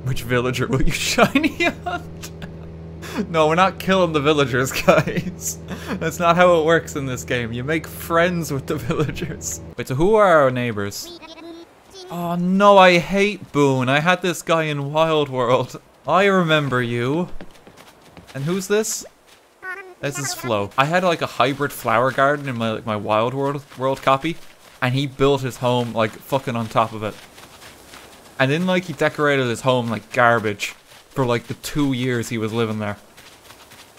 Which villager will you shiny hunt? no, we're not killing the villagers, guys. That's not how it works in this game. You make friends with the villagers. Wait, so who are our neighbors? Oh no, I hate Boone. I had this guy in Wild World. I remember you. And who's this? This is Flo. I had like a hybrid flower garden in my like my Wild World world copy, and he built his home like fucking on top of it. And then like he decorated his home like garbage for like the two years he was living there.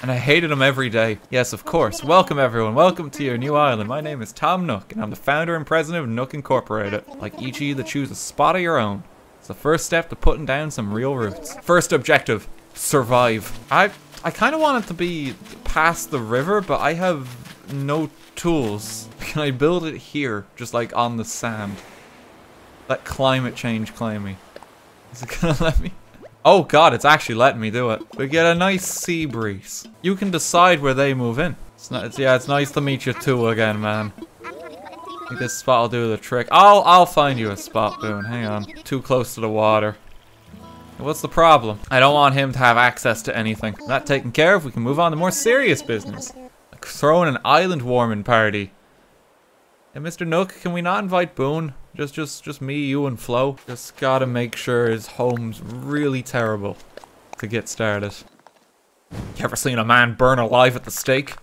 And I hated him every day. Yes, of course. Welcome everyone. Welcome to your new island. My name is Tom Nook, and I'm the founder and president of Nook Incorporated. Like each of you that choose a spot of your own. It's the first step to putting down some real roots. First objective, survive. I I kind of want it to be past the river, but I have no tools. Can I build it here, just like on the sand? Let climate change claim me. Is it gonna let me? Oh god, it's actually letting me do it. We get a nice sea breeze. You can decide where they move in. It's not, it's, yeah, it's nice to meet you too again, man. I think this spot will do the trick. I'll, I'll find you a spot, Boone. Hang on. Too close to the water. What's the problem? I don't want him to have access to anything. That taken care of, we can move on to more serious business. Like throwing an island warming party. Hey, Mr. Nook, can we not invite Boone? Just, just, just me, you, and Flo. Just gotta make sure his home's really terrible to get started. You ever seen a man burn alive at the stake?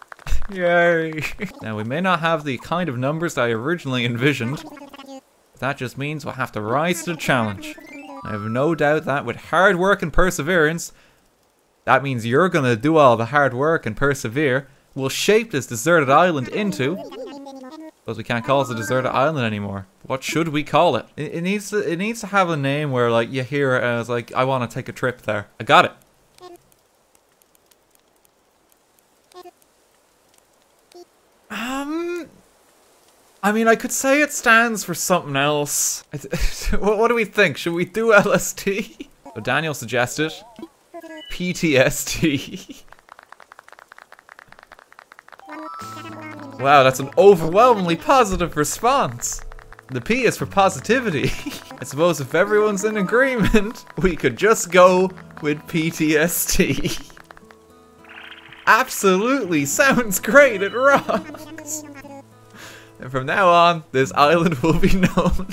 Yay! now, we may not have the kind of numbers I originally envisioned. But that just means we'll have to rise to the challenge. I have no doubt that with hard work and perseverance, that means you're gonna do all the hard work and persevere, we'll shape this deserted island into... Because we can't call it a deserted island anymore. What should we call it? it? It, needs to it needs to have a name where like you hear it as like I want to take a trip there. I got it. Um, I mean, I could say it stands for something else. what, do we think? Should we do LSD? So Daniel suggested PTSD. wow, that's an overwhelmingly positive response. The P is for positivity. I suppose if everyone's in agreement, we could just go with PTSD. Absolutely sounds great, it rocks. And from now on, this island will be known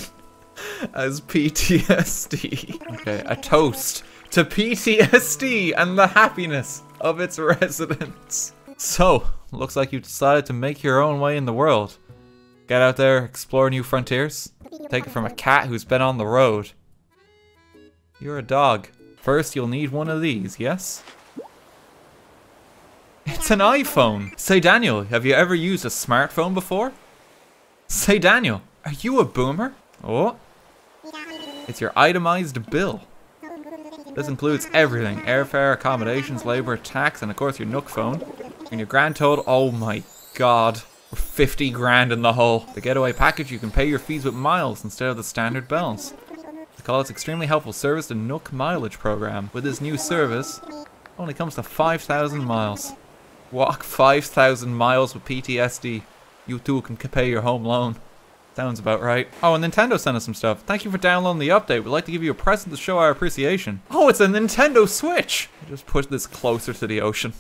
as PTSD. Okay, a toast to PTSD and the happiness of its residents. So, looks like you decided to make your own way in the world. Get out there, explore new frontiers. Take it from a cat who's been on the road. You're a dog. First, you'll need one of these, yes? It's an iPhone! Say, Daniel, have you ever used a smartphone before? Say, Daniel, are you a boomer? Oh. It's your itemized bill. This includes everything. Airfare, accommodations, labor, tax, and of course your Nook phone. And your grand total, oh my god. 50 grand in the hole. The getaway package, you can pay your fees with miles instead of the standard bells. They call its extremely helpful service the Nook Mileage Program. With this new service, only comes to 5,000 miles. Walk 5,000 miles with PTSD. You too can pay your home loan. Sounds about right. Oh, and Nintendo sent us some stuff. Thank you for downloading the update. We'd like to give you a present to show our appreciation. Oh, it's a Nintendo Switch! Just push this closer to the ocean.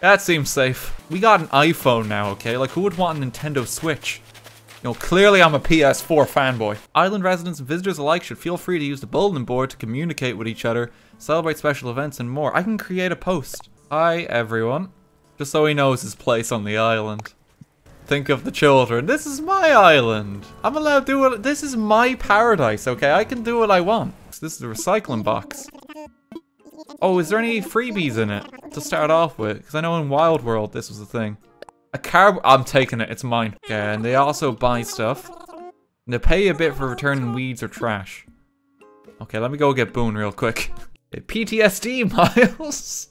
That seems safe. We got an iPhone now, okay? Like, who would want a Nintendo Switch? You know, clearly I'm a PS4 fanboy. Island residents and visitors alike should feel free to use the bulletin board to communicate with each other, celebrate special events, and more. I can create a post. Hi, everyone. Just so he knows his place on the island. Think of the children. This is my island. I'm allowed to do what- This is my paradise, okay? I can do what I want. This is a recycling box. Oh, is there any freebies in it to start off with? Because I know in Wild World this was a thing. A car- I'm taking it, it's mine. Okay, and they also buy stuff. And they pay a bit for returning weeds or trash. Okay, let me go get Boone real quick. PTSD, Miles!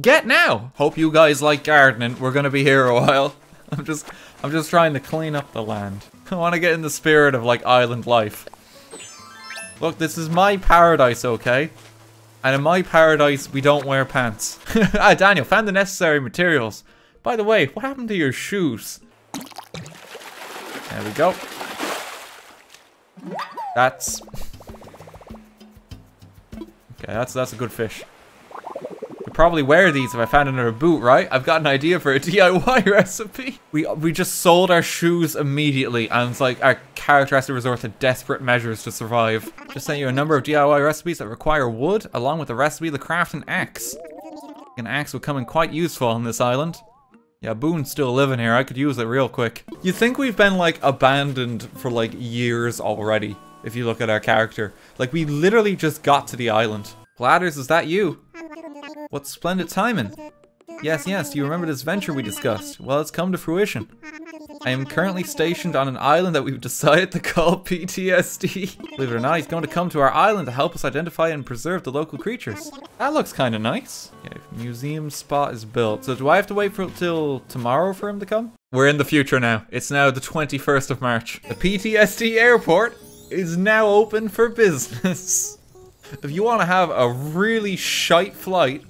Get now! Hope you guys like gardening. We're gonna be here a while. I'm just- I'm just trying to clean up the land. I want to get in the spirit of, like, island life. Look, this is my paradise, okay? And in my paradise, we don't wear pants. ah, Daniel, found the necessary materials. By the way, what happened to your shoes? There we go. That's Okay, that's that's a good fish. Could probably wear these if I found another boot, right? I've got an idea for a DIY recipe. We we just sold our shoes immediately, and it's like our character has to resort to desperate measures to survive. Just sent you a number of DIY recipes that require wood, along with the recipe to craft an axe. An axe would come in quite useful on this island. Yeah, Boone's still living here. I could use it real quick. You think we've been, like, abandoned for, like, years already, if you look at our character. Like, we literally just got to the island. Bladders, is that you? What splendid timing. Yes, yes, do you remember this venture we discussed? Well, it's come to fruition. I am currently stationed on an island that we've decided to call PTSD. Believe it or not, he's going to come to our island to help us identify and preserve the local creatures. That looks kind of nice. Okay, museum spot is built. So do I have to wait for till tomorrow for him to come? We're in the future now. It's now the 21st of March. The PTSD airport is now open for business. if you want to have a really shite flight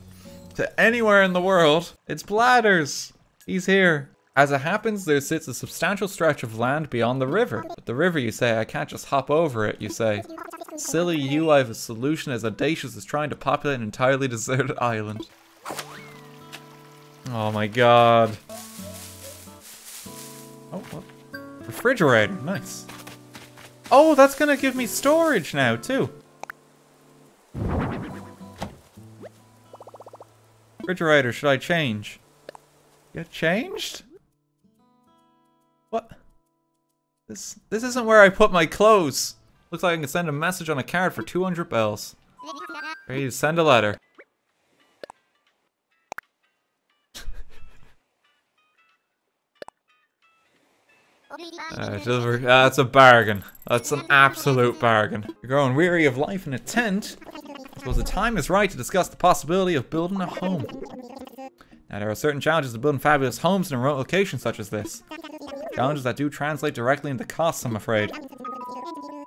to anywhere in the world, it's Bladders. He's here. As it happens, there sits a substantial stretch of land beyond the river. But the river, you say, I can't just hop over it, you say. Silly you, I have a solution as audacious as trying to populate an entirely deserted island. Oh my god. Oh, what? Refrigerator, nice. Oh, that's gonna give me storage now, too. Refrigerator, should I change? Get changed? This this isn't where I put my clothes. Looks like I can send a message on a card for 200 bells. Ready to send a letter. Uh, deliver. Uh, that's a bargain. That's an absolute bargain. You're growing weary of life in a tent? I suppose the time is right to discuss the possibility of building a home. Now, there are certain challenges to building fabulous homes in a remote location such as this. Challenges that do translate directly into costs, I'm afraid.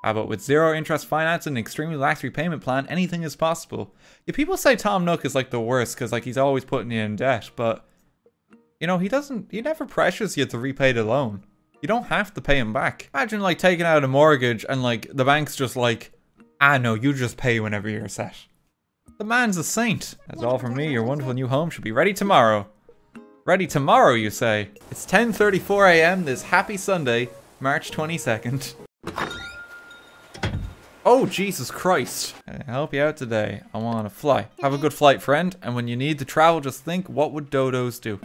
Uh, but with zero interest finance and an extremely lax repayment plan, anything is possible. Yeah, people say Tom Nook is like the worst because like he's always putting you in debt, but you know, he doesn't, he never pressures you to repay the loan. You don't have to pay him back. Imagine like taking out a mortgage and like the bank's just like, ah no, you just pay whenever you're set. The man's a saint. That's all from me. Your wonderful new home should be ready tomorrow. Ready tomorrow, you say? It's 10.34 a.m. this happy Sunday, March 22nd. Oh, Jesus Christ. Can I help you out today? I want to fly. Have a good flight, friend. And when you need to travel, just think, what would dodos do?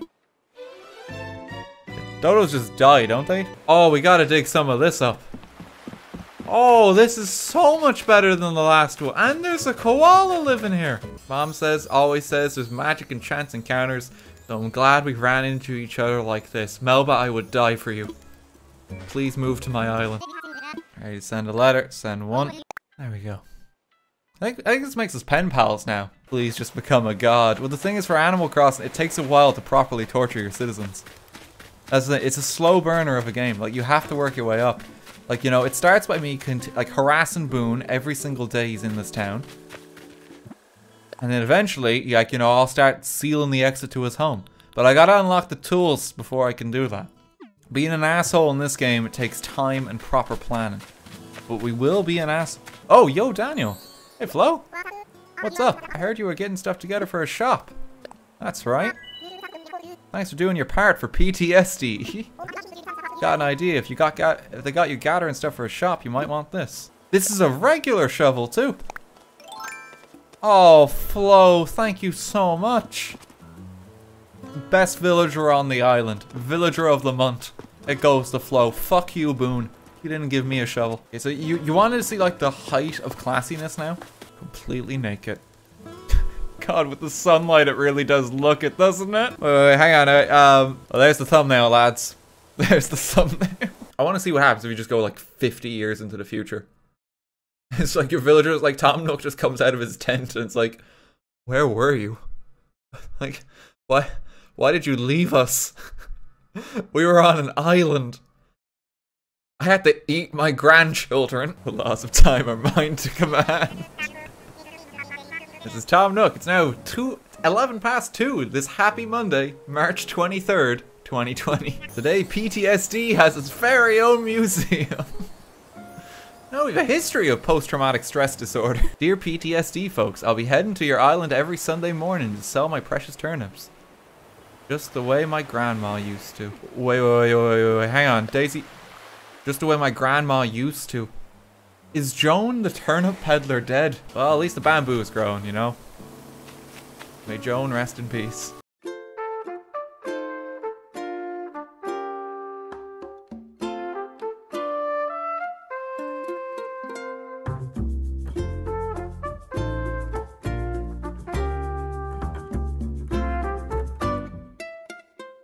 Dodos just die, don't they? Oh, we gotta dig some of this up. Oh, this is so much better than the last one. And there's a koala living here. Mom says, always says, there's magic and chance encounters. So I'm glad we ran into each other like this. Melba, I would die for you. Please move to my island. Alright, send a letter. Send one. There we go. I think, I think this makes us pen pals now. Please just become a god. Well, the thing is for Animal Crossing, it takes a while to properly torture your citizens. As it's a slow burner of a game. Like, you have to work your way up. Like, you know, it starts by me like harassing Boone every single day he's in this town. And then eventually, like, you know, I'll start sealing the exit to his home. But I gotta unlock the tools before I can do that. Being an asshole in this game, it takes time and proper planning. But we will be an ass- Oh, yo, Daniel. Hey, Flo. What's up? I heard you were getting stuff together for a shop. That's right. Thanks for doing your part for PTSD. got an idea. If you got, got if they got you gathering stuff for a shop, you might want this. This is a regular shovel too. Oh, Flo, thank you so much. Best villager on the island. Villager of the month. It goes to Flo. Fuck you, Boone. You didn't give me a shovel. Okay, so you, you wanted to see like the height of classiness now? Completely naked. God, with the sunlight, it really does look it, doesn't it? Wait, wait, wait hang on. Um, well, there's the thumbnail, lads. There's the thumbnail. I want to see what happens if you just go like 50 years into the future. It's like your villagers, like Tom Nook just comes out of his tent and it's like, where were you? like, why, why did you leave us? we were on an island. I had to eat my grandchildren. The laws of time are mine to command. this is Tom Nook. It's now two, 11 past 2 this happy Monday, March 23rd, 2020. Today, PTSD has its very own museum. No, we have a history of post-traumatic stress disorder. Dear PTSD folks, I'll be heading to your island every Sunday morning to sell my precious turnips. Just the way my grandma used to. Wait, wait, wait, wait, wait, hang on. Daisy. Just the way my grandma used to. Is Joan the turnip peddler dead? Well, at least the bamboo is growing, you know? May Joan rest in peace.